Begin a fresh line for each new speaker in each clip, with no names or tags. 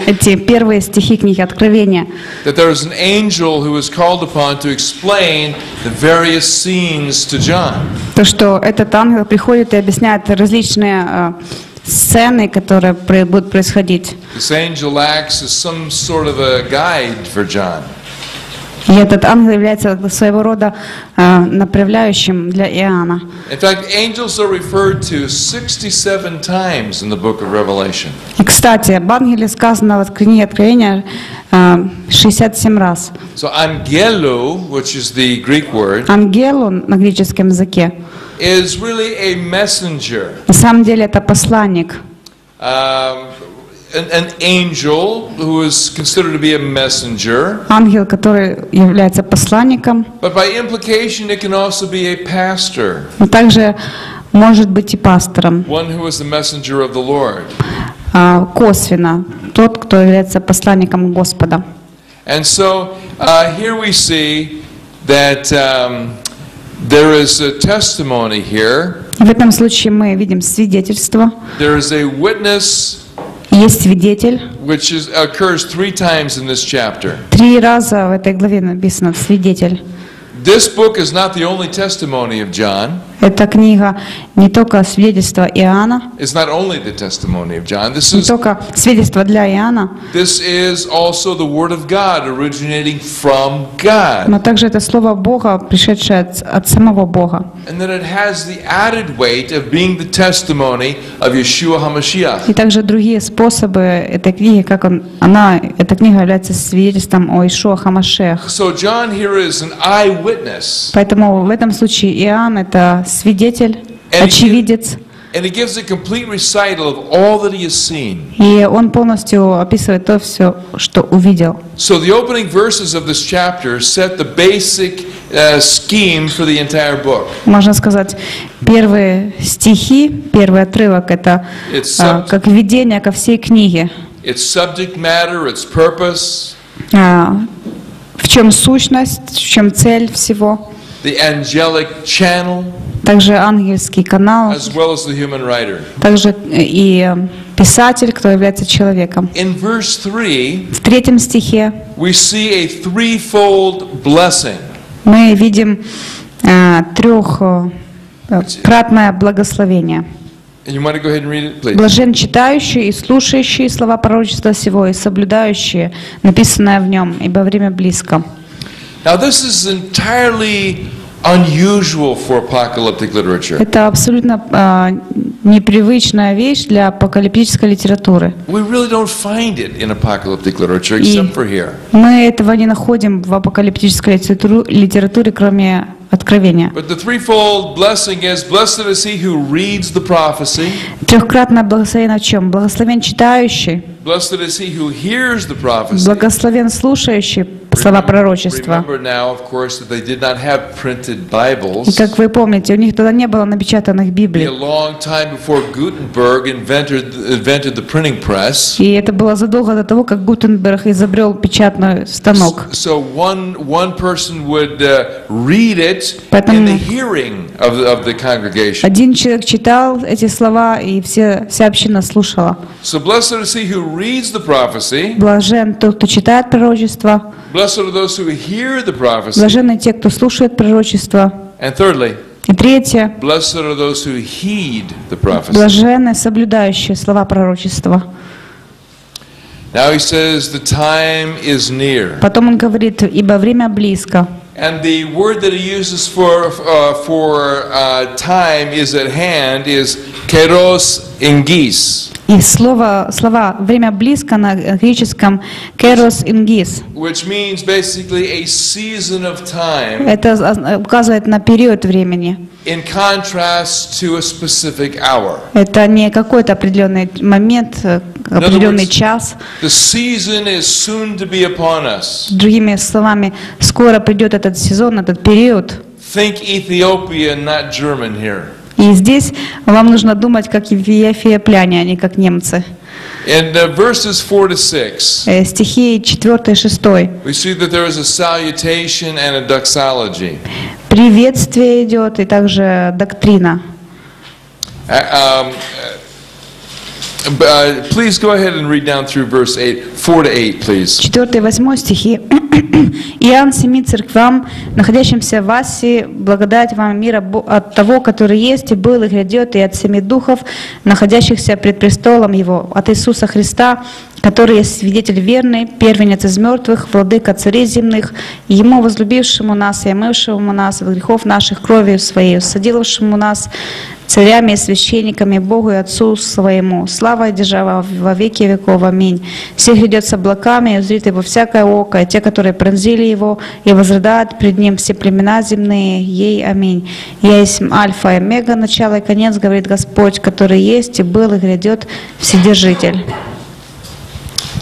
э, эти первые стихи книги Откровения,
that there was an angel who was called upon to explain the various scenes to John.
то, что этот ангел приходит и объясняет различные э, сцены, которые будут происходить.
This angel acts as some sort of a guide for John.
И этот ангел является своего рода э, направляющим для Иоанна.
In fact, angels are referred to 67 times in the book of Revelation.
И, кстати, об ангеле сказано в книге Откровения э, 67 раз.
So angelo, which is the Greek word,
Ангелу на греческом языке.
is really a messenger.
На самом деле это посланник.
Um, an, an angel who is considered to be a messenger,
Ангел, который является посланником,
but by implication, it can also be a pastor,
но также может быть и пастором.
one who is the messenger of the Lord.
А, Косвенно. Тот, кто является посланником Господа.
And so uh, here we see that um, there is a testimony here.
В этом случае мы видим свидетельство.
There is a witness
Есть свидетель.
which is, occurs three times in this chapter.
Три раза в этой главе написано «свидетель».
This book is not the only testimony of John.
Эта книга не только свидетельство Иоанна, не только свидетельство для Иоанна, но также это слово Бога, пришедшее от, от самого Бога. И также другие способы этой книги, как он, она, эта книга является свидетельством о Ишуа Хамашех. Поэтому в этом случае Иоанн это свидетель, очевидец,
And he gives a complete recital of all that he has seen.
и он полностью описывает то все, что увидел.
So the opening verses of this chapter set the basic uh, scheme for the entire book.
Можно сказать, первые стихи, первый отрывок это а, как введение ко всей книге.
its subject matter, its purpose,
А, в чем сущность, в чем цель всего.
The angelic channel,
Также ангельский канал,
as well as the human writer.
также и э, писатель, кто является человеком.
In verse 3,
В третьем стихе
we see a threefold blessing.
мы видим э, трехкратное благословение.
It, please?
Блажен читающий и слушающий слова пророчества сего и соблюдающие написанное в нем, ибо время близко.
Now, this is entirely unusual for apocalyptic literature.
Это абсолютно э, непривычная вещь для апокалиптической литературы.
We really don't find it in apocalyptic literature except for here.
Мы этого не находим в апокалиптической литературе, кроме Откровения.
But the threefold blessing is blessed is he who reads the prophecy,
Трехкратное благословение в чем? Благословен читающий,
blessed is he who hears the prophecy.
благословен слушающий слова пророчества. И как вы помните, у них тогда не было напечатанных Библий. И это было задолго до того, как Гутенберг изобрел печатный станок.
Uh,
Поэтому-. Один человек читал эти слова, и все, вся община слушала. Блажен тот, кто читает пророчество,
Blessed are those who hear the prophecy.
блаженны те, кто слушает пророчество.
And thirdly,
И третье,
blessed are those who heed the prophecy.
блаженны соблюдающие слова пророчества.
Now he says the time is near.
Потом он говорит, ибо время близко.
And the word that he uses for, uh, for uh, time is at hand is keros ingis,
И слово, слова «время близко» на греческом «керос ингис».
which means basically a season of time
Это указывает на период времени.
in contrast to a specific hour.
Это не какой-то определенный момент, э, определенный час.
The season is soon to be upon us.
Другими словами, скоро придет этот сезон, этот период.
Think Ethiopia, not German here.
И здесь вам нужно думать, как ефиопляне, а не как немцы.
In uh, verses 4 to 6,
Э, Стихи 4 и 6.
we see that there is a salutation and a doxology.
Приветствие идет и также доктрина.
Uh, um, uh, please go ahead and read down through verse 8, 4 to 8, please.
4 и 8 стихи. «Иоанн семи церквам, находящимся в Асии, благодать вам мира от того, который есть и был и грядет, и от семи духов, находящихся пред престолом Его, от Иисуса Христа, который есть свидетель верный, первенец из мертвых, владыка царей земных, Ему возлюбившему нас и омывшему нас от грехов наших кровью Своей, соделавшему нас царями и священниками Богу и Отцу своему. Слава и держава во веки веков. Аминь. Все грядет с облаками, и узрит его всякое око, и те, которые пронзили его, и возрыдают пред ним все племена земные. Ей аминь. Я есть Альфа и Омега, начало и конец, говорит Господь, который есть и был и грядет Вседержитель.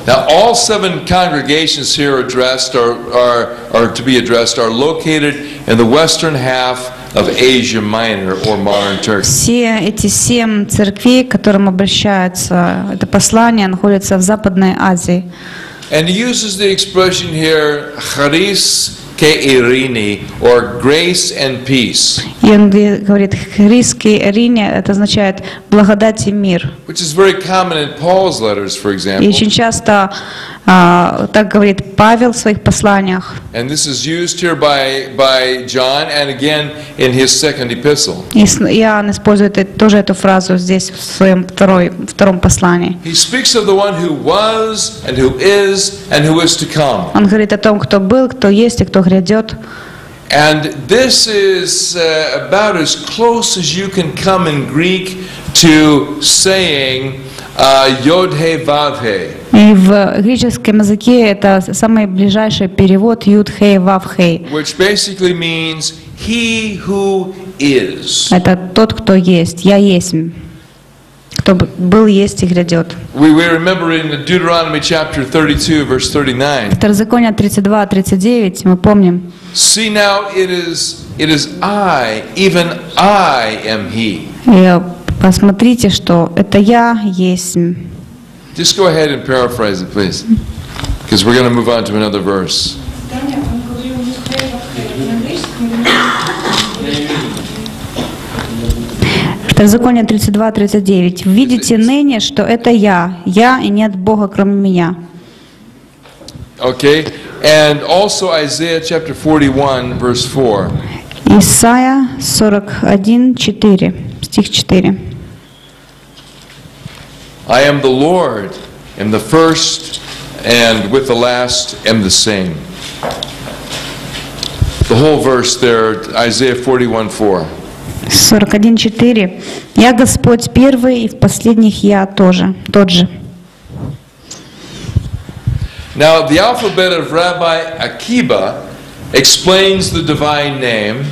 Now, all seven congregations here addressed are, are, are to be addressed are located in the western half of Asia Minor or modern Turkey.
Все эти семь церквей, к которым обращается это послание, находятся в Западной Азии.
And he uses the expression here, charis ke irini, or grace and peace,
И он говорит, Хриски Рине, это означает благодать и мир.
which is very common in Paul's letters, for
И
example.
очень часто а, так говорит Павел в своих посланиях.
And this is used here by, by John and again in his second epistle.
И Иоанн использует тоже эту фразу здесь в своем второй, втором послании.
He speaks of the one who was and who is and who is to come.
Он говорит о том, кто был, кто есть и кто грядет.
And this is uh, about as close as you can come in Greek to saying uh, Yod He Vav He.
И в греческом языке это самый ближайший перевод Юд Хей Вав Хей.
which basically means he who is.
Это тот, кто есть. Я есть. Кто был, есть и грядет.
We, we remember in Deuteronomy chapter 32, verse 39.
Второзаконие 32, 39, мы помним.
See now, it is, it is I, even I am he.
И посмотрите, что это я есть.
Just go ahead and paraphrase it, please. Because we're going to move on to another verse.
Второзаконие 32, 39. «Видите ныне, что это я, я и нет Бога, кроме меня».
Okay? And also Isaiah chapter 41, verse 4.
Исайя 41, 4, стих 4.
I am the Lord, am the first, and with the last am the same. The whole verse there, Isaiah 41 4.
41, 4. «Я Господь первый, и в последних я тоже, тот же».
Now, the alphabet of Rabbi Akiba explains the divine name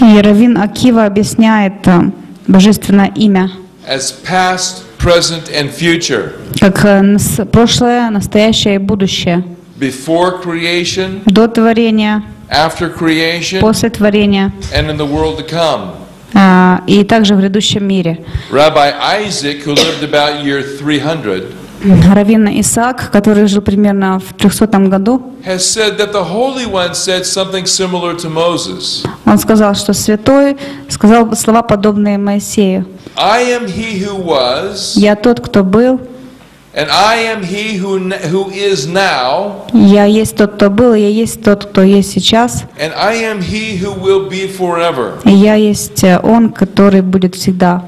И Равин Акива объясняет э, божественное имя
as past, present, and future.
как э, прошлое, настоящее и будущее.
Before creation,
До творения,
after creation,
после творения
and in the world to come.
А, и также в грядущем мире.
Rabbi Isaac, who lived about year 300,
Равин Исаак, который жил примерно в 300 году,
has said that the Holy One said something similar to Moses.
он сказал, что святой сказал слова, подобные Моисею. «Я тот, кто был,
and I am he who, who is now,
я есть тот, кто был, я есть тот, кто есть сейчас,
and I am he who will be forever.
и я есть э, Он, который будет всегда».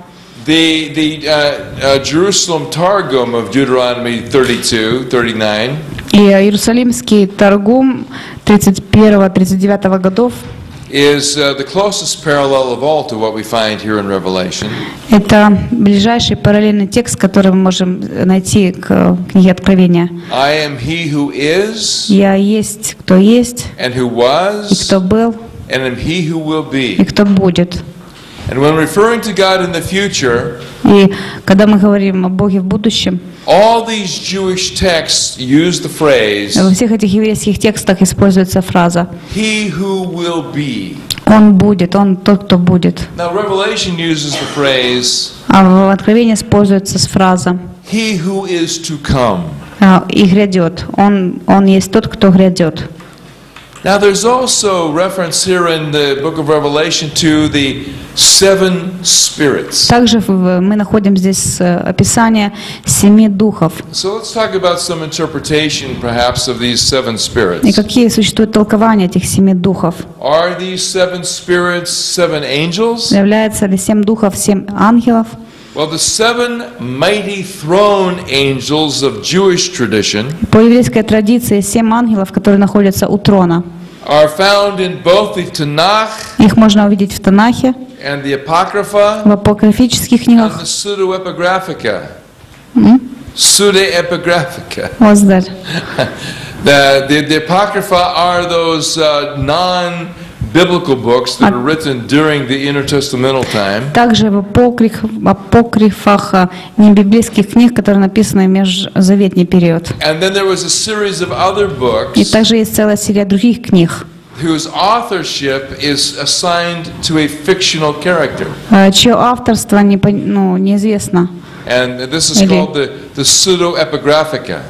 The, the uh, uh, Jerusalem Targum of Deuteronomy 32, 39,
И Иерусалимский Торгум 31-39 годов
is uh, the closest parallel of all to what we find here in Revelation. –
это ближайший параллельный текст, который мы можем найти к э, книге Откровения.
I am he who is,
«Я есть, кто есть,
and who
и кто
was,
был,
and am he who will
и
be.
кто будет».
And when referring to God in the future,
И когда мы говорим о Боге в будущем,
all these Jewish texts use the phrase,
во всех этих еврейских текстах используется фраза
he who will be.
«Он будет», «Он тот, кто будет».
Now, Revelation uses the phrase,
А в Откровении используется фраза
he who is to come.
а, «И грядет». Он, он есть тот, кто грядет.
Now, there's also reference here in the book of Revelation to the seven spirits.
Также в- мы находим здесь э, описание семи духов.
So let's talk about some interpretation, perhaps, of these seven
И
spirits.
какие существуют толкования этих семи духов?
Are these seven spirits seven angels?
Является ли семь духов семь ангелов?
Well, the seven mighty throne angels of Jewish tradition
По еврейской традиции семь ангелов, которые находятся у трона.
are found in both the Tanakh
Их можно увидеть в Танахе,
and the Apocrypha
в апокрифических
and
книгах.
the Pseudoepigraphica. Pseudoepigraphica.
Вот здесь.
The, the, the Apocrypha are those uh, non biblical books that are written during the intertestamental time.
Также в апокриф- апокрифах а, небиблейских книг, которые написаны в межзаветний период.
And then there was a series of other
И также есть целая серия других книг,
whose authorship is assigned to a fictional character.
э, чье авторство не, ну, неизвестно.
And this is called the, the pseudo-epigraphica.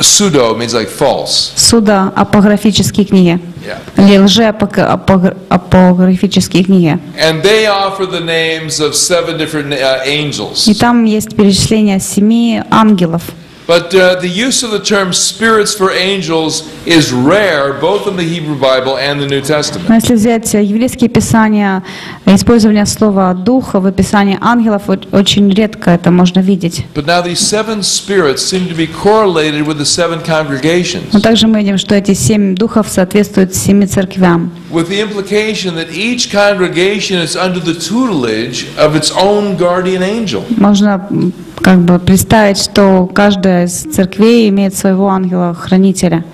Pseudo means like false.
Суда апографические книги.
Yeah.
Или лже-апографические книги.
And they offer the names of seven different uh,
И
angels.
там есть перечисление семи ангелов.
But uh, the use of the term spirits for angels is rare both in the Hebrew Bible and the New Testament.
Но если взять э, еврейские писания, э, использование слова «духа» в описании ангелов, о- очень редко это можно видеть.
But now these seven spirits seem to be correlated with the seven
Но
congregations,
также мы видим, что эти семь духов соответствуют семи церквям.
with the implication that each congregation is under the tutelage of its own guardian angel.
Можно м, как бы представить, что каждая из церквей имеет своего ангела-хранителя.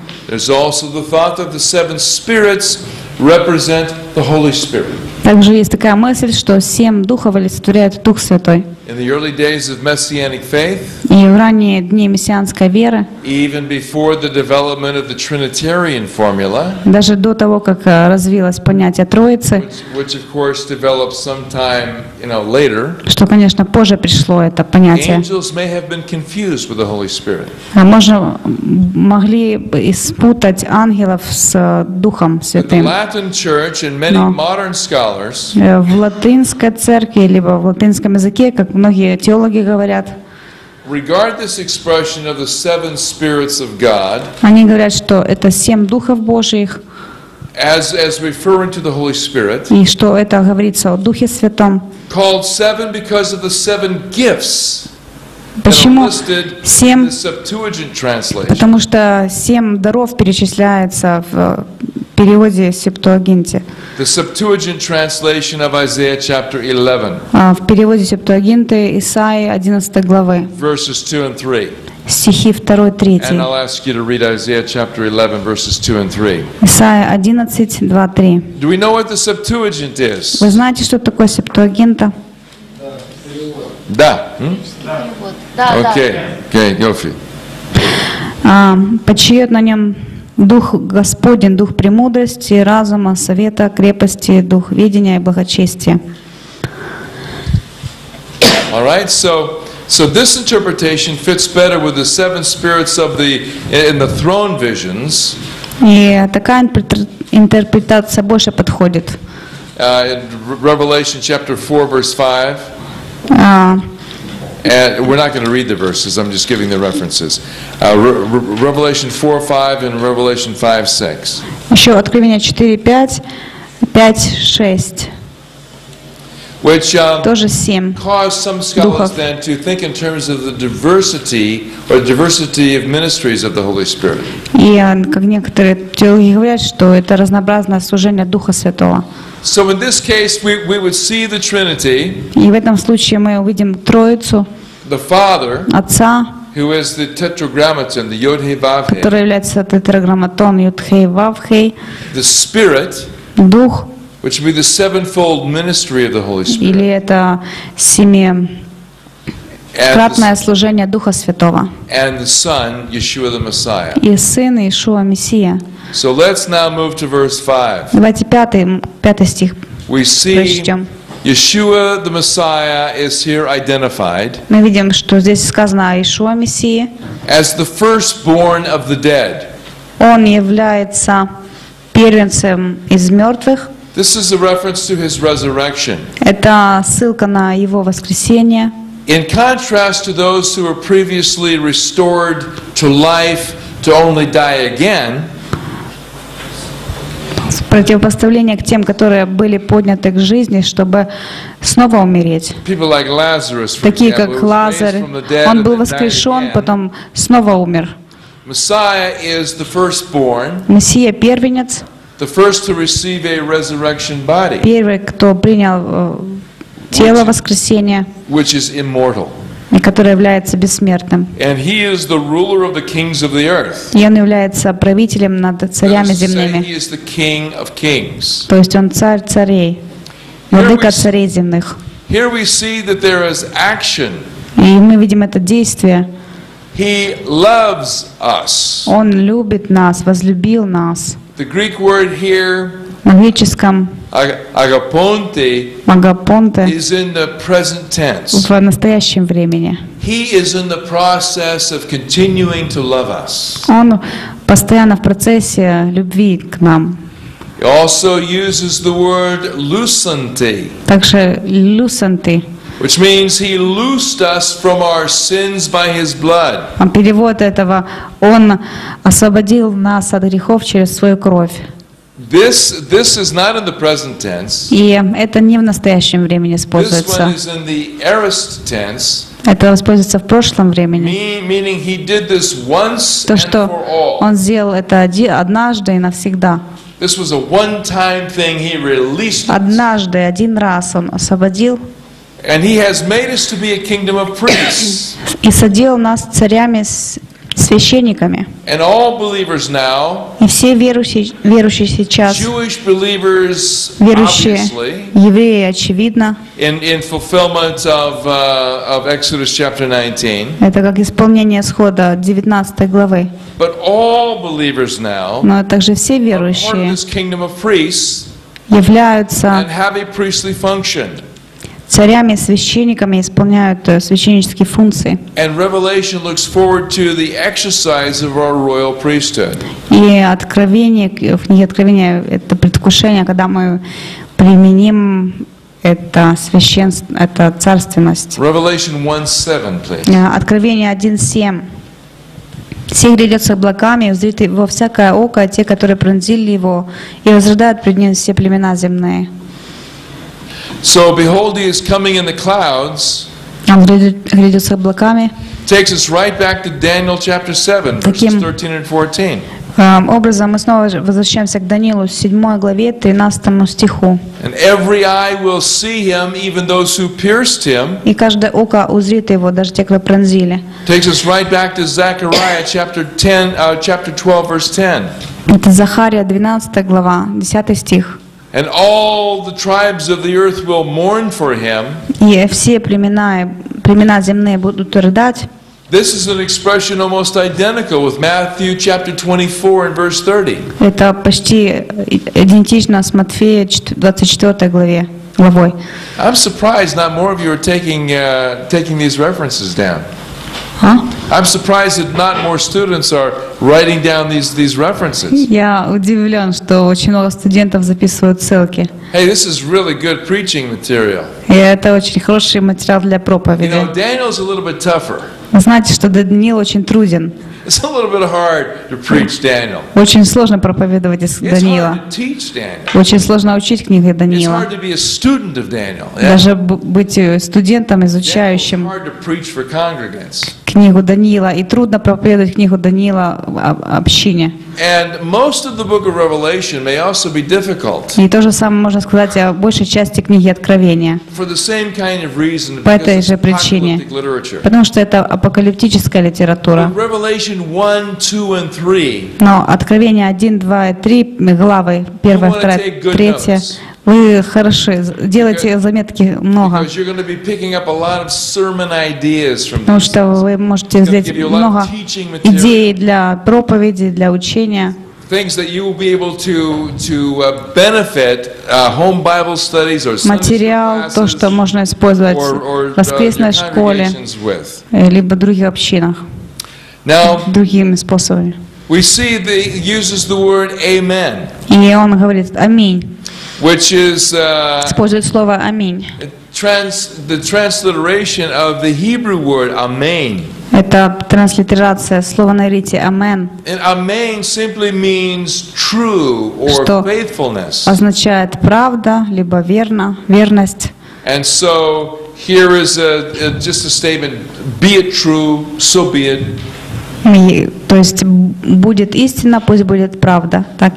Также есть такая мысль, что семь духов олицетворяют Дух Святой.
In the early days of Messianic faith,
И в ранние дни мессианской веры,
even before the development of the Trinitarian formula,
даже до того, как э, развилось понятие Троицы,
which, which of course developed sometime you know later,
что, конечно, позже пришло это понятие,
angels may have been confused with the Holy Spirit.
а можно, могли испутать ангелов с э, Духом
In the
Святым.
Latin Church and many modern scholars,
Э, В латинской церкви, либо в латинском языке, как многие теологи говорят,
regard this expression of the seven spirits of God
они говорят, что это семь духов Божьих,
as, as referring to the Holy Spirit,
и что это говорится о Духе Святом.
called seven because of the seven gifts
Почему семь? Потому что семь даров перечисляется в переводе Септуагинте.
The Septuagint translation of Isaiah chapter 11,
А В переводе Септуагинты Исаии 11 главы,
verses 2 and 3.
стихи 2 3.
And I'll ask you to read Isaiah chapter 11, verses 2 and 3.
Исаия 11, 2, 3.
Do we know what the Septuagint is?
Вы знаете, что такое Септуагинта?
Да. м?
Да, да.
Окей. Окей, Йофи.
А, почиет на нем Дух Господень, Дух премудрости, разума, совета, крепости, Дух видения и благочестия.
All right, so so this interpretation fits better with the seven spirits of the in the throne visions.
И такая интерпре- интерпретация больше подходит.
Uh, in Re- Revelation chapter 4, verse 5.
А,
And we're not going to read the verses, I'm just giving the references. Uh, Re- Re- Revelation 4, 5 and Revelation 5, 6.
Еще Откровение 4, 5, 5, 6,
Which um,
тоже 7.
caused some scholars
Духов.
then to think in terms of the diversity or diversity of ministries of the Holy Spirit.
И а, как некоторые теологи говорят, что это разнообразное служение Духа Святого.
So in this case, we, we would see the Trinity,
И в этом случае мы увидим Троицу,
the Father,
Отца,
who is the Tetragrammaton, the Yod He Vav He,
который является тетраграмматон Ютхей Вавхей,
the Spirit,
Дух,
which would be the sevenfold ministry of the Holy
или
Spirit,
это семикратное
and the,
служение Духа Святого.
and the Son, Yeshua the Messiah.
И Сын Ишуа Мессия.
So let's now move to verse 5.
Давайте пятый, пятый стих
We see
прочтем.
Yeshua the Messiah is here identified
Мы видим, что здесь сказано о Ишуа Мессии,
as the firstborn of the dead.
Он является первенцем из мертвых.
This is a reference to his resurrection.
Это ссылка на его воскресение.
In contrast to those who were previously restored to life to only die again,
В противопоставление к тем, которые были подняты к жизни, чтобы снова умереть.
people like Lazarus, for
Такие
example,
как
who was
Лазарь.
raised from the dead
Он
and
был
then died
воскрешен,
again.
потом снова умер.
Messiah is the firstborn,
Мессия первенец,
the first to receive a resurrection body,
первый, кто принял э, тело воскресения,
which is immortal.
и который является бессмертным. И он является правителем над царями земными. То есть он царь царей, владыка царей земных. И мы видим это действие.
He loves us.
Он любит нас, возлюбил нас.
The Greek word here,
На греческом
ag- agaponte,
Магапонте
is in the present tense.
в настоящем времени.
He is in the process of continuing to love us.
Он постоянно в процессе любви к нам.
He also uses the word lucente,
Также люсанты,
which means he loosed us from our sins by his blood.
а перевод этого, он освободил нас от грехов через свою кровь.
This, this is not in the present tense.
И это не в настоящем времени
This
используется.
one is in the aorist tense,
Это используется в прошлом времени.
me- meaning he did this once
То, что он сделал это однажды и навсегда.
This was a one-time thing. He released us.
Однажды, один раз он освободил
And he has made us to be a kingdom of priests.
и соделал нас царями, священниками.
And all believers now,
И все верующие, верующие сейчас,
Jewish believers,
верующие евреи, очевидно,
in, in fulfillment of, uh, of Exodus chapter 19,
это как исполнение схода 19 главы.
but all believers now
Но также все верующие являются царями, священниками, исполняют э, священнические функции.
And Revelation looks forward to the exercise of our royal priesthood.
И откровение, в книге Откровения это предвкушение, когда мы применим это священство, это царственность.
Revelation 1:7, please.
Э, Откровение 1.7. Все грядет с облаками, и узрит его всякое око, те, которые пронзили его, и возрыдают пред ним все племена земные.
So behold, he is coming in the clouds.
Он грядет, грядет с облаками.
Takes us right back to Daniel chapter 7, verses
Таким-
13 and 14.
Эм, Образом мы снова же возвращаемся к Данилу, 7 главе, 13 стиху.
And every eye will see him, even those who pierced him.
«И каждое око узрит его, даже те, кто пронзили».
Takes us right back to Zechariah chapter 10, uh, chapter 12, verse 10.
Это Захария, 12 глава, 10 стих.
And all the tribes of the earth will mourn for him.
«И все племена, племена земные будут рыдать».
This is an expression almost identical with Matthew chapter 24 and verse 30.
Это почти идентично с Матфея 24 главе, главой.
I'm surprised not more of you are taking, uh, taking these references down.
А?
I'm surprised that not more students are writing down these, these references.
Я удивлен, что очень много студентов записывают ссылки.
Hey, this is really good preaching material.
И это очень хороший материал для
You
проповеди.
know, Daniel's a little bit tougher.
Вы знаете, что Даниил очень труден.
It's a little bit hard to preach Daniel.
Очень сложно проповедовать из Даниила. Очень сложно учить книги Даниила.
hard to be a student of Daniel. Yeah?
Даже быть студентом, изучающим книгу Даниила. И трудно проповедовать книгу Даниила об- общине.
Be difficult
И то же самое можно сказать о большей части книги Откровения. По этой же причине. Потому что это апокалиптическая литература.
But Revelation 1, 2, and 3
Но Откровение 1, 2 и 3 главы, 1,
wanna
2,
take good
3,
notes.
вы хороши, делайте заметки много, потому что вы можете взять много идей для проповеди, для учения,
Things that you will be able to, to uh, benefit uh, home Bible studies or Sunday school
материал, то, что можно использовать в
uh,
воскресной школе, э, либо других общинах,
Now,
другими способами.
we see that he uses the word amen,
И он говорит «Аминь»,
which is uh,
использует слово «Аминь».
trans, the transliteration of the Hebrew word amen.
Это транслитерация слова на иврите «Амен»
And amen simply means true or
Что?
faithfulness.
означает «правда», либо «верно», «верность».
And so here is a, a- just a statement, be it true, so be it.
И, то есть будет истина, пусть будет правда. Так.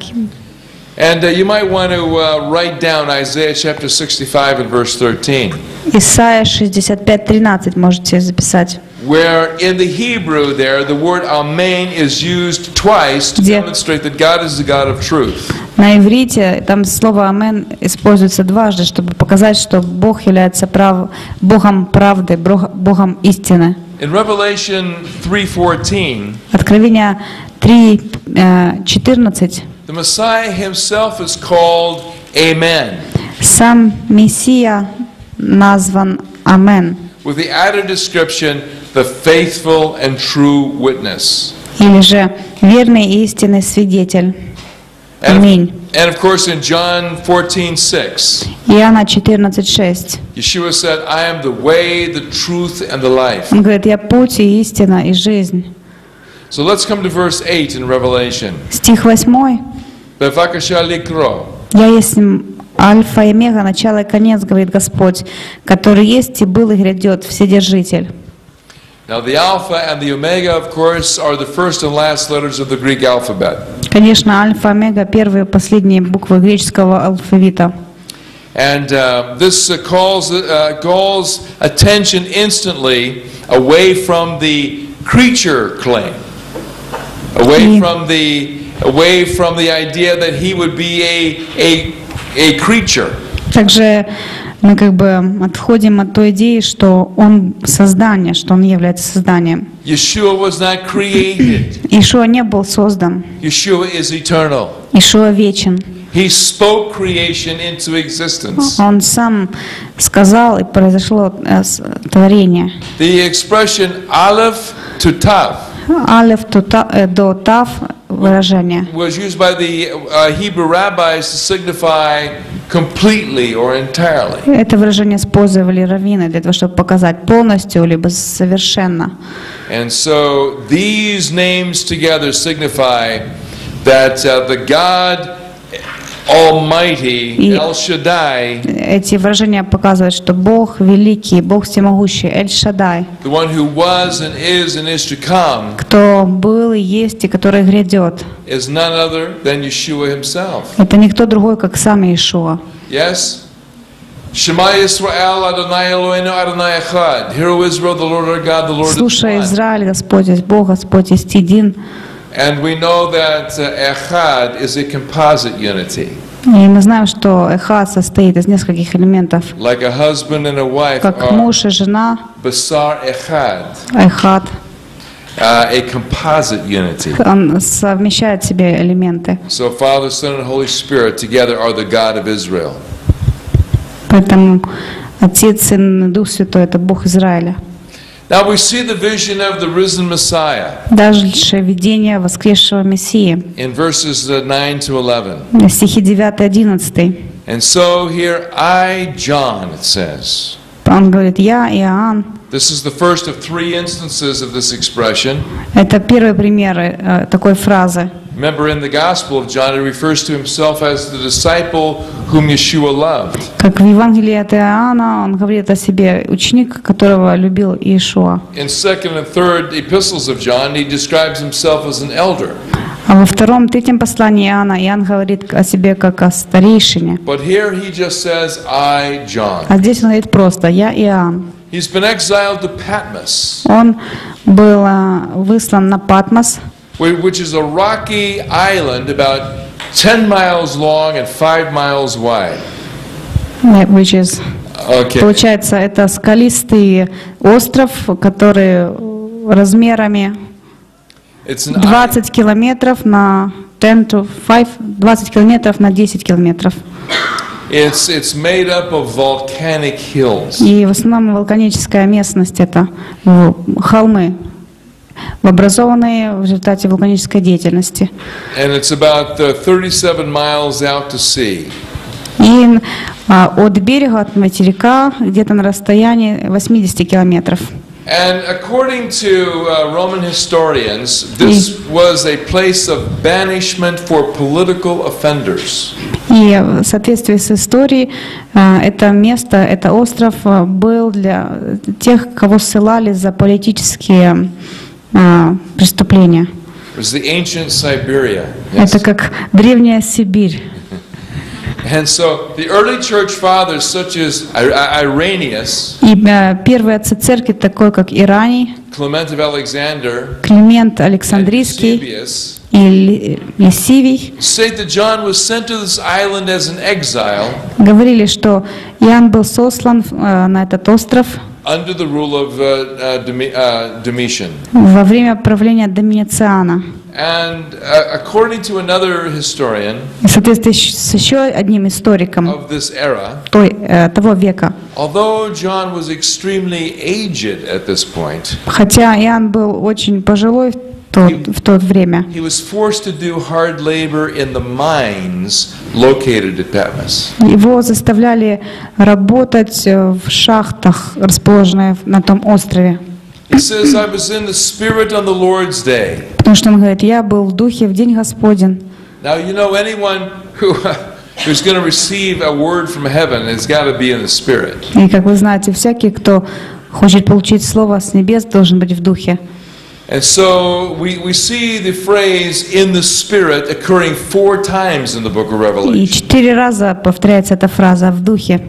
And uh, you might want to uh, write down Isaiah chapter 65 and verse 13,
Исайя 65:13 можете записать.
where in the Hebrew there, the word amen is used twice to demonstrate that God is the God of truth.
На иврите там слово «амен» используется дважды, чтобы показать, что Бог является прав... Богом правды, Бог- Богом истины.
In Revelation 3.14,
Откровение 3.14.
the Messiah himself is called Amen,
Сам Мессия назван Амен,
with the added description, the faithful and true witness.
или же верный и истинный свидетель.
And,
Аминь.
and of course, in John 14:6,
Иоанна 14.6.
Yeshua said, I am the way, the truth, and the life.
Он говорит, «Я путь и истина и жизнь».
So let's come to verse 8 in Revelation.
Стих 8.
Bevakasha likro.
«Я есть Альфа и Омега, начало и конец, говорит Господь, который есть и был и грядет, Вседержитель».
Now, the Alpha and the Omega, of course, are the first and last letters of the Greek alphabet.
Конечно, Альфа, Омега, первые последние буквы греческого алфавита.
And uh, this uh, calls, uh, calls attention instantly away from the creature claim, away from the, away from the idea that he would be a, a, a creature.
Также мы как бы отходим от той идеи, что Он создание, что Он является созданием. Ишуа не был создан. Ишуа вечен.
He spoke creation into existence.
Он сам сказал, и произошло э, творение.
The expression Aleph to Tav
Э, до Тав выражение.
was used by the uh, Hebrew rabbis to signify completely or entirely.
Это выражение использовали раввины для того, чтобы показать полностью, либо совершенно.
And so these names together signify that uh, the God
И- Эти выражения показывают, что Бог великий, Бог всемогущий,
to come,
кто был и есть, и который грядет. Это никто другой, как сам Иешуа. Слушай. Израиль, Господь есть Бог, Господь есть един.
And we know that uh, Echad is a composite unity.
И мы знаем, что Эхад состоит из нескольких элементов,
Like a husband and a wife
как муж и жена,
Basar Echad,
Эхад.
uh, a composite unity.
Он совмещает в себе элементы.
So Father, Son, and Holy Spirit together are the God of Israel.
Поэтому Отец, Сын и Дух Святой – это Бог Израиля.
Now we see the vision of the risen Messiah
Дальше видение воскресшего Мессии.
in verses uh, 9 to 11.
Стихи 9-11.
And so here I, John, it says.
Он говорит, я, Иоанн.
This is the first of three instances of this expression.
Это первый пример э, такой фразы.
Remember, in the Gospel of John, he refers to himself as the disciple whom Yeshua loved.
Как в Евангелии от Иоанна, он говорит о себе, ученик, которого любил Иешуа.
In second and third epistles of John, he describes himself as an elder.
А во втором, третьем послании Иоанна, Иоанн говорит о себе как о старейшине.
But here he just says, I, John.
А здесь он говорит просто, я Иоанн.
He's been exiled to Patmos,
Он был э, выслан на Патмос,
which is a rocky island about 10 miles long and 5 miles wide.
which is
Okay.
Получается, это скалистый остров, который размерами
It's an
20 километров на 10 to 5, 20 километров на 10 километров.
It's, it's made up of volcanic hills.
И в основном вулканическая местность это холмы. Образованные в результате вулканической деятельности.
And it's about uh, 37 miles out to sea.
И а, от берега, от материка, где-то на расстоянии 80 километров.
And according to uh, Roman historians, this was a place of banishment for political offenders.
И в соответствии с историей, а, это место, это остров а, был для тех, кого ссылали за политические а, преступления. Это как древняя Сибирь.
And so the early church fathers, such as I- I- Irenaeus,
И а, первый отцы церкви, такой как Ираний, Климент Александрийский Лисивий,
say that John was sent to this island as an exile
говорили, что Иоанн был сослан э, на этот остров
under the rule of uh, uh, Dome- uh, Domitian.
во время правления Доминициана.
And uh, according to another historian
в соответствии с еще одним историком
of this era,
той, э, того века,
although John was extremely aged at this point,
хотя Иоанн был очень пожилой тот, в то время,
he was forced to do hard labor in the mines located at Patmos.
его заставляли работать э, в шахтах, расположенных на том острове.
He says, I was in the Spirit on the Lord's day.
Потому что он говорит, я был в духе в день Господень.
Now, you know, anyone who, who's going to receive a word from heaven has got to be in the Spirit.
И как вы знаете, всякий, кто хочет получить слово с небес, должен быть в духе.
And so we, we see the phrase in the Spirit occurring four times in the book of
И
Revelation.
четыре раза повторяется эта фраза в духе.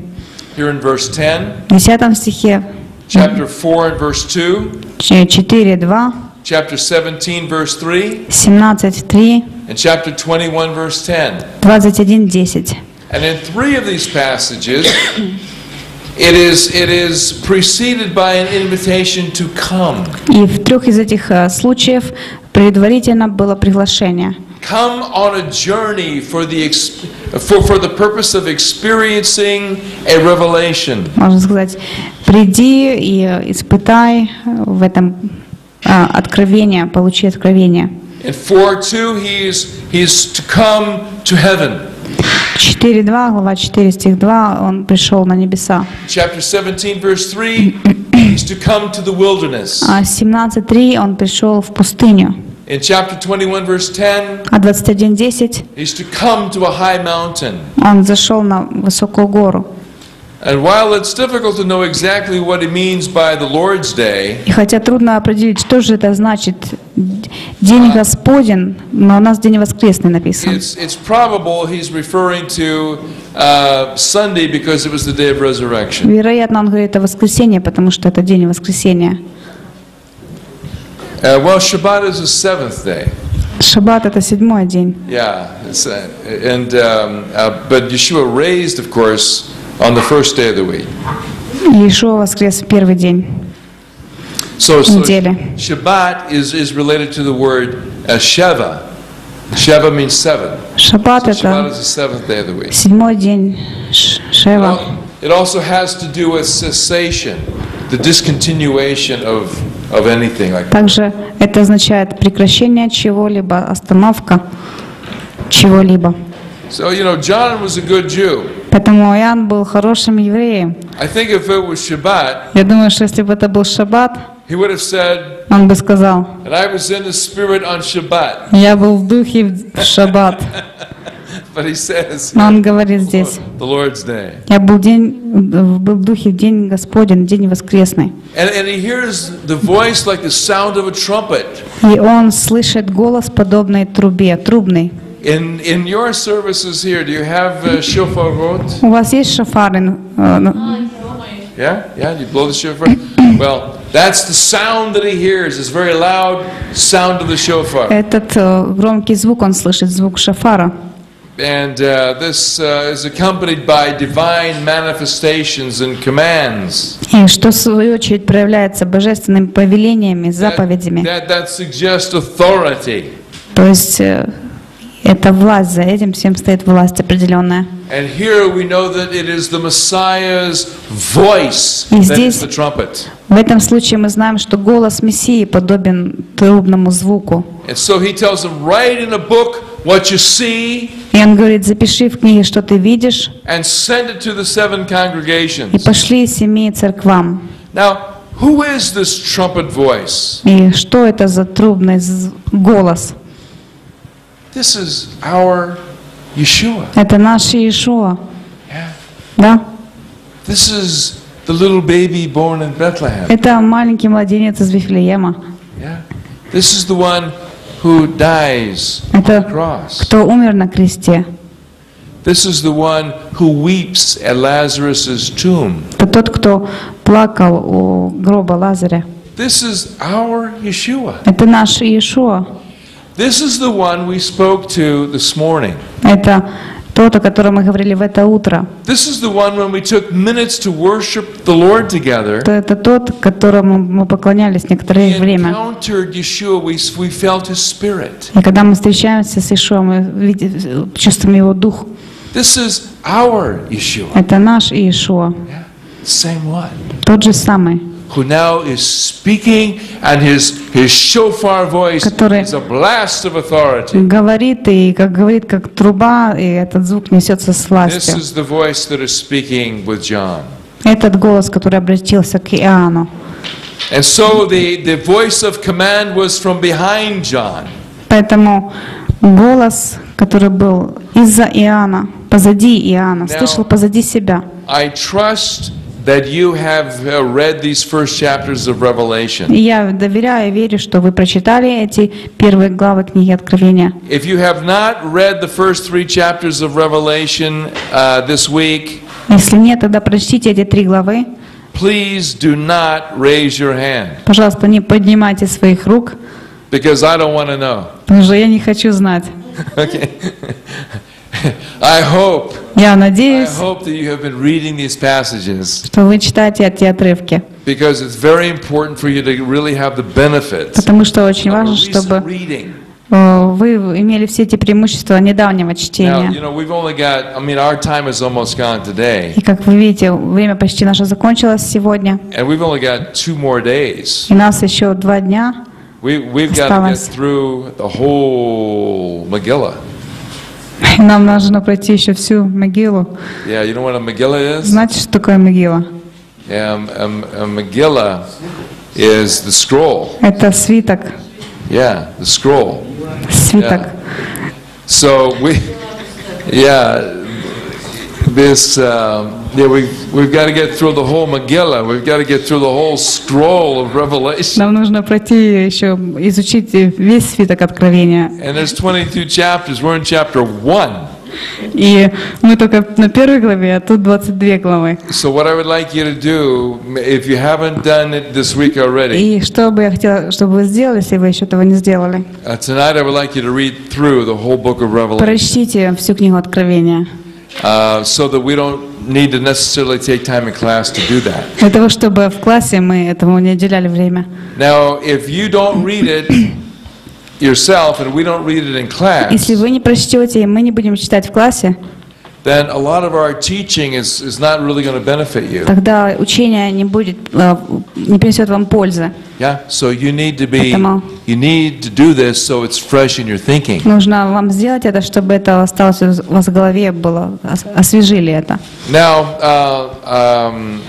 Here in verse 10,
В десятом стихе
chapter 4 and verse 2,
ч- 4, 2,
chapter 17, verse 3,
17, 3,
and chapter 21, verse 10.
21, 10.
And in three of these passages, it is, it is preceded by an invitation to come.
И в трех из этих э, случаев предварительно было приглашение.
Come on a journey for the, ex- for, for the purpose of experiencing a revelation.
Можно сказать, приди и э, испытай э, в этом э, откровение, получи откровение.
In 4 2, he's, he's to come to heaven.
4.2, глава 4, стих 2, он пришел на небеса.
Chapter 17, verse 3, he's to come to the wilderness.
А 17.3 он пришел в пустыню.
In chapter 21, verse 10,
А 21.10
he's to come to a high mountain.
он зашел на высокую гору.
And while it's difficult to know exactly what he means by the Lord's Day,
И хотя трудно определить, что же это значит День Господень, но у нас День Воскресный написан.
it's, it's probable he's referring to uh, Sunday because it was the day of resurrection.
Вероятно, он говорит о воскресенье, потому что это День Воскресения.
Uh, well, Shabbat is the seventh day.
Шаббат – это седьмой день.
Yeah, it's, uh, and um, uh, but Yeshua raised, of course, on the first day of the week.
Иешуа воскрес в первый день.
So, so
Недели.
Shabbat is, is related to the word uh, Sheva. Sheva means seven.
Шаббат
So – Shabbat
это
is the seventh day of the week.
седьмой день Ш- Шева.
Well, it also has to do with cessation, the discontinuation of, of anything like that.
Также это означает прекращение чего-либо, остановка чего-либо.
So, you know, John was a good Jew.
Поэтому Иоанн был хорошим евреем.
I think if it was Shabbat,
Я думаю, что если бы это был шаббат,
he would have said,
он бы сказал,
and I was in the Spirit on Shabbat.
я был в духе в шаббат.
But he says,
Но он говорит здесь,
the Lord's day.
я был, день, был в духе в день Господень, день воскресный.
And, and he hears the voice like the sound of a trumpet.
И он слышит голос, подобный трубе, трубный.
In, in your services here, do you have uh, shofarot?
У вас есть шафары? э, ну,
Yeah? Yeah? You blow the shofar? well, that's the sound that he hears, this very loud sound of the shofar.
Этот э, громкий звук, он слышит звук шафара.
And uh, this uh, is accompanied by divine manifestations and commands.
И что в свою очередь проявляется божественными повелениями,
That,
заповедями.
that, that suggest authority.
То есть э, Это власть, за этим всем стоит власть определенная.
And here we know that it is the Messiah's voice
И
that
здесь-
is the trumpet.
В этом случае мы знаем, что голос Мессии подобен трубному звуку.
And so he tells them, write in a book what you see
И он говорит, запиши в книге, что ты видишь,
and send it to the seven
и
congregations.
пошли семи церквам.
Now, who is this trumpet voice?
И что это за трубный голос?
This is our Yeshua.
Это наш Иешуа,
Yeah.
да?
This is the little baby born in Bethlehem.
Это маленький младенец из Вифлеема.
Yeah. This is the one who dies on the
Это
cross.
кто умер на кресте.
This is the one who weeps at Lazarus' tomb.
Это тот, кто плакал у гроба Лазаря.
This is our Yeshua.
Это наш Иешуа.
This is the one we spoke to this morning.
Это тот, о котором мы говорили в это утро.
This is the one when we took minutes to worship the Lord together.
То Это тот, которому мы поклонялись некоторое
We
время.
encountered Yeshua, we, we felt his spirit.
И когда мы встречаемся с Иешуа, мы видим- чувствуем Его Дух.
This is our Yeshua.
Это наш Иешуа,
Yeah. Same one.
тот же самый,
Who now is speaking, and his, his shofar voice
Который-
is a blast of authority.
говорит и как говорит, как труба, и этот звук несется с
This
властью.
is the voice that is speaking with John.
Этот голос, который обратился к Иоанну.
And so the, the voice of command was from behind John.
Поэтому голос, который был из-за Иоанна, позади Иоанна, слышал позади себя.
I trust that you have uh, read these first chapters of Revelation.
Я доверяю и верю, что вы прочитали эти первые главы книги Откровения.
If you have not read the first three chapters of Revelation uh, this week,
Если нет, тогда прочтите эти три главы.
please do not raise your hand
Пожалуйста, не поднимайте своих рук,
because I don't want to know.
потому что я не хочу знать.
Okay. I hope,
Я
I
надеюсь,
hope that you have been reading these passages
что вы читаете эти отрывки,
because it's very important for you to really have the benefits
потому что очень
of a
важно,
recent
чтобы
reading.
э, вы имели все эти преимущества недавнего
Now, you
чтения.
know, we've only got, I mean, our time is almost gone today,
И как вы видите, время почти наше закончилось сегодня,
and we've only got two more days.
и нас еще два дня.
We, we've got to get
Осталось.
through the whole Megillah.
И нам нужно пройти еще всю могилу.
Yeah, you know what a Megillah is?
Знаете, что такое могила?
Yeah, um, a, a Megillah is the scroll.
Это свиток.
Yeah, the scroll.
Свиток.
So we, yeah, this, um, yeah, we we've got to get through the whole Megillah. We've got to get through the whole scroll of Revelation.
Нам нужно пройти еще, изучить весь свиток Откровения.
And there's 22 chapters. We're in chapter one.
И мы только на первой главе, а тут 22 главы.
So what I would like you to do, if you haven't done it this week already,
И что бы я хотела, чтобы вы сделали, если вы еще этого не сделали?
uh, tonight I would like you to read through the whole book of Revelation,
Прочтите всю книгу Откровения.
uh, so that we don't need to necessarily take time in class to do that.
Для того, чтобы в классе мы этому не уделяли время.
Now, if you don't read it yourself and we don't read it in class,
Если вы не прочтете, и мы не будем читать в классе,
then a lot of our teaching is, is not really going to benefit you.
тогда учение не будет, э, не принесет вам пользы.
Yeah. So you need to be,
Поэтому-
you need to do this so it's fresh in your thinking.
Нужно вам сделать это, чтобы это осталось у вас в голове, было, ос- освежили это.
Now, uh, um,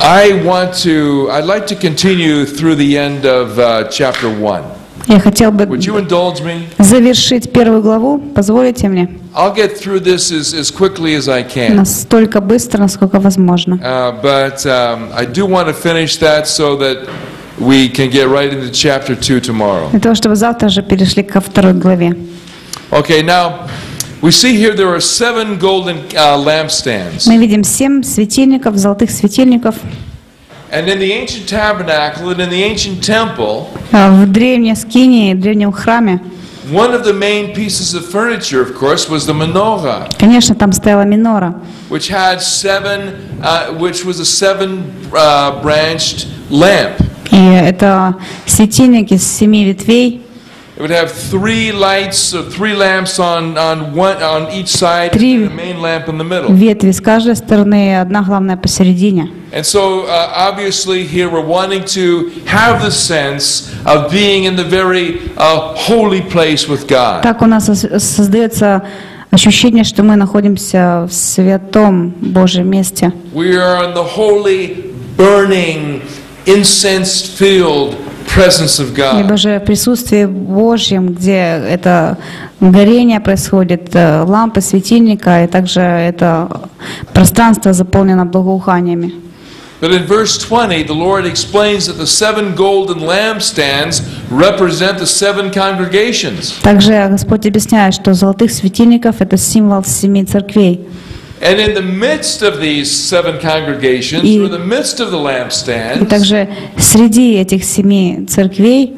I want to, I'd like to continue through the end of uh, chapter 1.
Я хотел бы завершить первую главу, позволите мне, настолько быстро, насколько возможно.
Uh, but um, I do want to finish that so that we can get right into chapter 2 tomorrow.
Для того, чтобы завтра же перешли ко второй главе.
Okay, now we see here there are seven golden uh, lampstands.
Мы видим семь светильников, золотых светильников. В древней скинии, в древнем храме,
one of the main pieces of furniture, of course, was the menorah,
конечно, там стояла минора,
which had seven, uh, which was a seven uh, branched lamp.
и это светильник из семи ветвей,
It would have three lights, or three lamps on, on, one, on each side,
Три-
and a main lamp in the middle.
Ветви с каждой стороны и одна главная посередине.
And so, uh, obviously, here we're wanting to have the sense of being in the very uh, holy place with God.
Так у нас ос- создается ощущение, что мы находимся в святом Божьем месте.
We are in the holy, burning, incense-filled presence of
Либо же в присутствии Божьем, где это горение происходит, э, лампы светильника, и также это пространство заполнено благоуханиями.
But in verse 20, the Lord explains that the seven golden lampstands represent the seven congregations.
Также Господь объясняет, что золотых светильников – это символ семи церквей.
And in the midst of these seven congregations,
И-
or in the midst of the
И
lampstands,
также среди этих семи церквей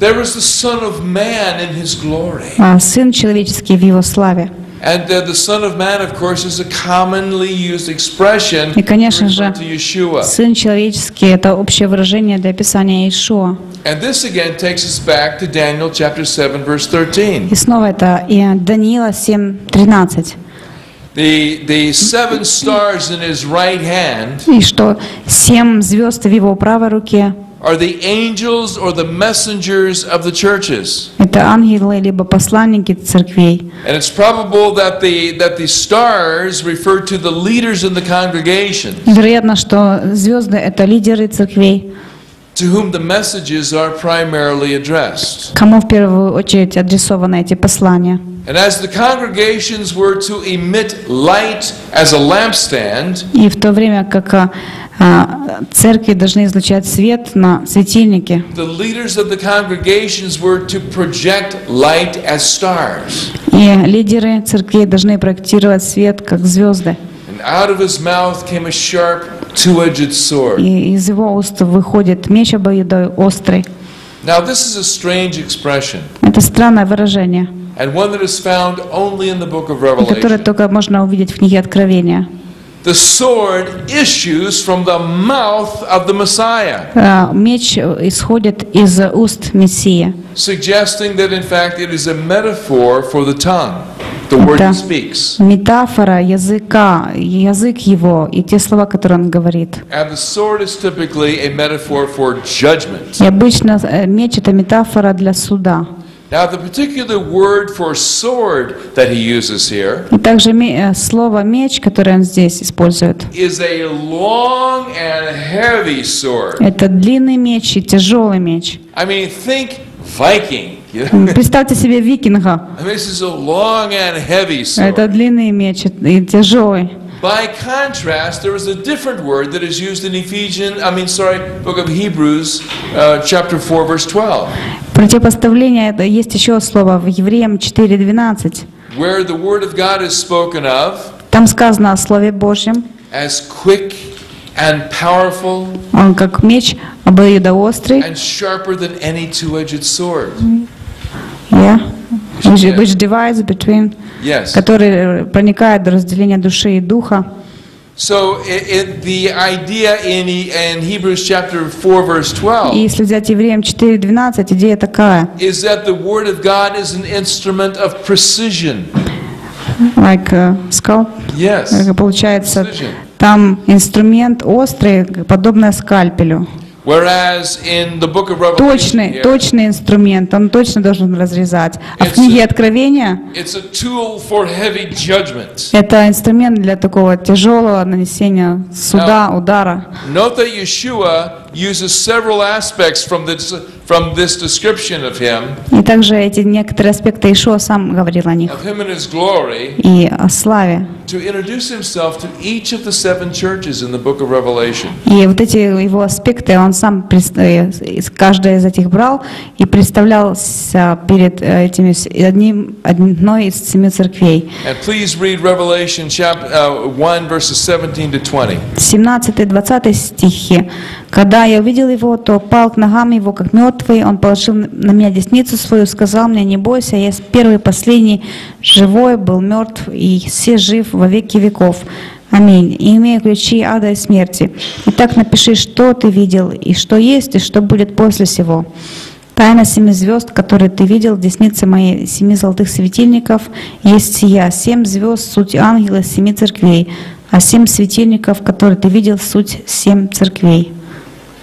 there was the Son of Man in his glory.
а, Сын человеческий в Его славе.
And uh, the Son of Man, of course, is a commonly used expression
И, конечно же,
referring to Yeshua.
Сын человеческий – это общее выражение для описания Иешуа.
And this again takes us back to Daniel chapter 7, verse 13.
И снова это и Даниила 7.13.
The, the seven stars in his right hand
И что семь звезд в Его правой руке
are the angels or the messengers of the churches. –
это ангелы, либо посланники церквей.
And it's probable that the, that the stars refer to the leaders in the congregation
Вероятно, что звезды – это лидеры церквей,
to whom the messages are primarily addressed.
кому в первую очередь адресованы эти послания.
And as the congregations were to emit light as a lampstand,
И в то время как а, а, церкви должны излучать свет на светильнике,
the leaders of the congregations were to project light as stars.
и лидеры церквей должны проектировать свет как звезды.
And out of his mouth came a sharp, two edged sword.
И из его уст выходит меч обоюдой острый.
Now, this is a strange expression,
Это странное выражение,
and one that is found only in the book of
которое только можно увидеть в книге Откровения.
The sword issues from the mouth of the Messiah,
А, Меч исходит из уст Мессии.
suggesting that in fact it is a metaphor for the tongue, the word he speaks.
Метафора языка, язык его и те слова, которые он говорит.
And the sword is typically a metaphor for judgment.
И обычно э, меч – это метафора для суда.
Now, the particular word for sword that he uses here
И также э, слово «меч», которое он здесь использует,
is a long and heavy sword.
это длинный меч и тяжелый меч.
I mean, think Viking.
Представьте себе викинга.
I mean, this is a long and heavy
Это
sword.
длинный меч и тяжелый.
By contrast, there is a different word that is used in Ephesians, I mean, sorry, book of Hebrews, uh, chapter 4, verse 12,
Противопоставление это есть еще слово в Евреям 4.12.
where the word of God is spoken of
Там сказано о Слове Божьем.
as quick and powerful
Он как меч обоюдоострый,
and sharper than any two-edged sword.
yeah, Which, divides between,
Yes.
который э, проникает до разделения души и духа.
So it, it, the idea in, E- in Hebrews chapter 4, verse 12
если взять Евреям 4.12, идея такая,
is that the word of God is an instrument of precision.
like uh, skull,
Yes.
э, получается,
Precision.
там инструмент острый, подобно скальпелю. Точный, точный инструмент, он точно должен разрезать. А в книге Откровения это инструмент для такого тяжелого нанесения суда, удара.
Uses several aspects from this, from this description of him,
И также эти некоторые аспекты Ишуа сам говорил о них.
of him and his glory,
И о славе.
to introduce himself to each of the seven churches in the book of Revelation.
И вот эти его аспекты он сам э, из этих брал и представлялся перед э, этими одним, одной из семи церквей.
And please read Revelation chapter uh, 1, verses 17 to 20.
17-20 стихи. «Когда я увидел его, то пал к ногам его, как мертвый. Он положил на меня десницу свою, сказал мне, не бойся, я первый последний, живой, был мертв, и все жив во веки веков. Аминь. И имею ключи ада и смерти. Итак, напиши, что ты видел, и что есть, и что будет после сего. Тайна семи звезд, которые ты видел, в деснице моей семи золотых светильников, есть сия. Семь звезд — суть ангела семи церквей, а семь светильников, которые ты видел, суть семь церквей.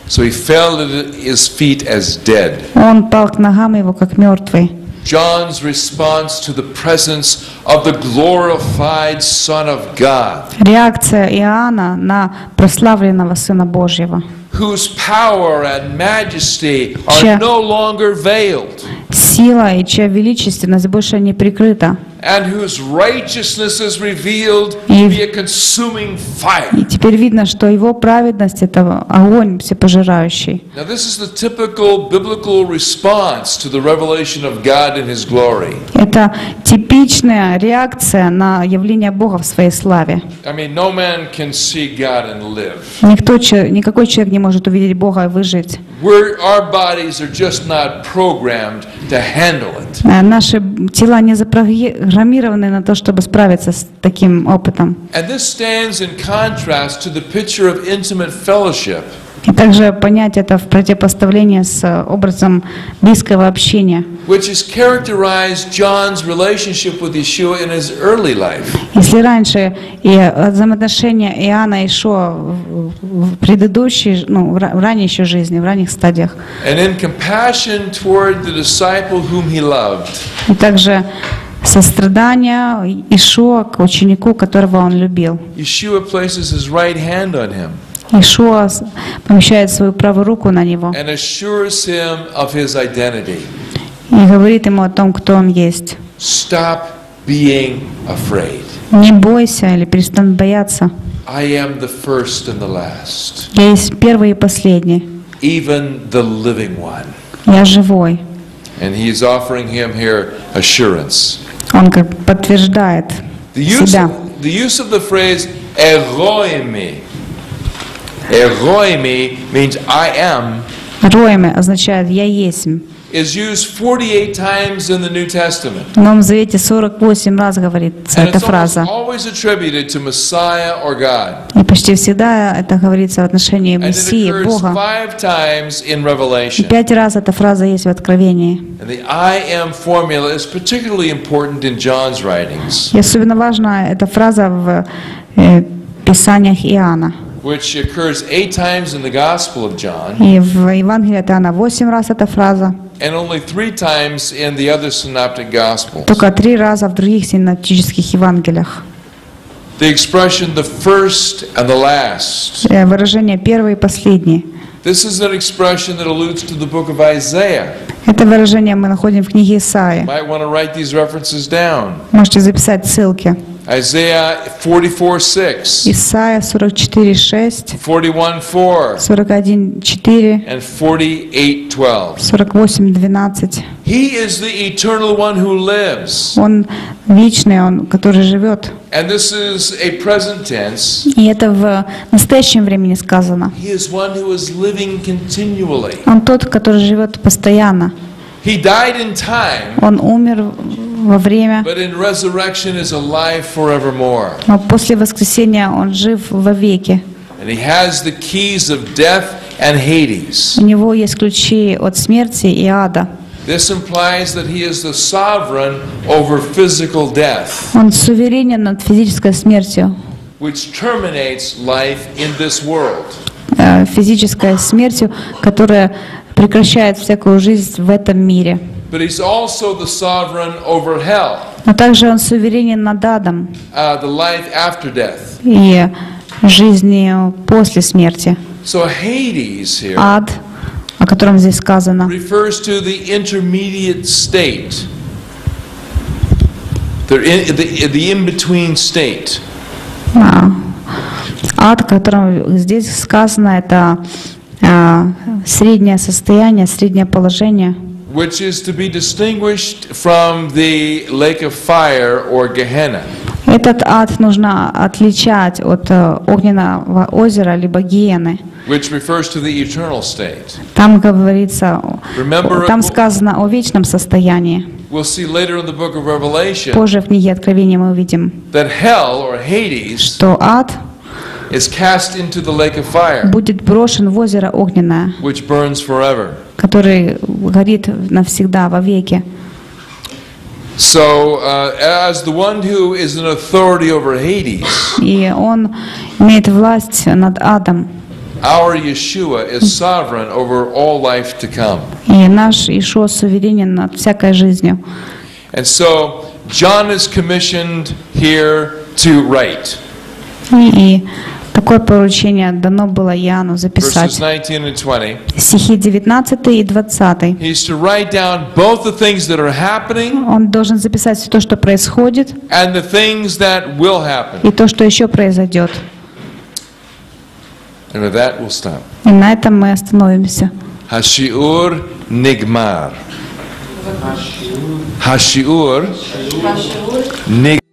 So he fell at his feet as dead.
Он пал к ногам его, как мертвый.
John's response to the presence of the glorified Son of God,
Реакция Иоанна на прославленного Сына Божьего.
Whose power and majesty are no longer veiled,
Сила и чья величественность больше не прикрыта.
and whose righteousness is revealed to be a consuming fire.
И теперь видно, что его праведность — это огонь всепожирающий.
Now, this is the typical biblical response to the revelation of God in His glory.
Это типичная реакция на явление Бога в своей славе.
I mean, no man can see God and live.
Никто, никакой человек не может увидеть Бога и выжить. Э, Наши тела не запрограммированы на то, чтобы справиться с таким опытом.
And this stands in contrast to the picture of intimate fellowship
И также понять это в противопоставлении с э, образом близкого общения. Если раньше и э, взаимоотношения Иоанна и Ишуа в предыдущей, ну, в ра- в ранней еще жизни, в ранних стадиях, и также сострадание Ишуа к ученику, которого он любил.
Yeshua places his right hand on him
Ишуа помещает свою правую руку на него
of
и говорит ему о том, кто он есть. Не бойся или перестань бояться. Я есть первый и последний. Я живой.
And he is offering him here assurance.
Он как подтверждает
The use,
себя.
the use of the phrase eroimi, eroimi means I am,
Роями означает «я есть».
is used 48 times in the New Testament.
В Новом Завете 48 раз говорится эта фраза.
always attributed to Messiah or God.
И почти всегда это говорится в отношении Мессии, Бога.
five times in
И
Revelation.
пять раз эта фраза есть в Откровении.
And the I am formula is particularly important in John's writings,
И особенно важна эта фраза в э, Писаниях Иоанна.
which occurs eight times in the Gospel of John
И в Евангелии от Иоанна 8 раз эта фраза,
and only three times in the other synoptic Gospels.
только три раза в других синоптических Евангелиях.
The expression the first and the last.
Э, Выражение первый и последний.
This is an expression that alludes to the book of Isaiah.
Это выражение мы находим в книге Исаии.
You might want to write these references down.
Можете записать ссылки.
Isaiah 44 6,
Исаия 44, 6,
41 4,
41, 4,
and 48 12.
48, 12.
He is the eternal one who lives.
Он вечный, он, который живет.
And this is a present tense.
И это в настоящем времени сказано.
He is one who is living continually.
Он тот, который живет постоянно.
He died in time,
Он умер во время, но после воскресения он жив вовеки.
And he has the keys of death and Hades.
У него есть ключи от смерти и ада.
This implies that he is the sovereign over physical death,
Он суверенен над физической смертью,
which terminates life in this world.
э, физической смертью, которая прекращает всякую жизнь в этом мире.
But he's also the sovereign over hell,
Но также он суверенен над адом
uh, the life after death.
и жизнью после смерти.
So Hades here
Ад, о котором здесь сказано,
refers to the intermediate state, the, in, the, the in-between state.
а, ад, о котором здесь сказано, это а, среднее состояние, среднее положение,
which is to be distinguished from the lake of fire or Gehenna.
Этот ад нужно отличать от э, огненного озера либо гиены.
which refers to the eternal state.
Там говорится,
Remember-
там сказано о вечном состоянии.
We'll see later in the book of Revelation
Позже в книге Откровения мы увидим,
that hell or Hades
что ад
is cast into the lake of fire,
будет брошен в озеро огненное,
which burns forever.
который горит навсегда, вовеки.
So, uh, as the one who is an authority over Hades,
И он имеет власть над адом.
our Yeshua is sovereign over all life to come.
И наш Ишо суверенен над всякой жизнью.
And so, John is commissioned here to write.
И, и такое поручение дано было Иоанну записать.
19 and 20.
Стихи 19 и 20.
He's to write down both the things that are happening
Он должен записать все то, что происходит, и то, что еще произойдет. И на этом мы остановимся.
Hashiur nigmar. Hashiur nigmar.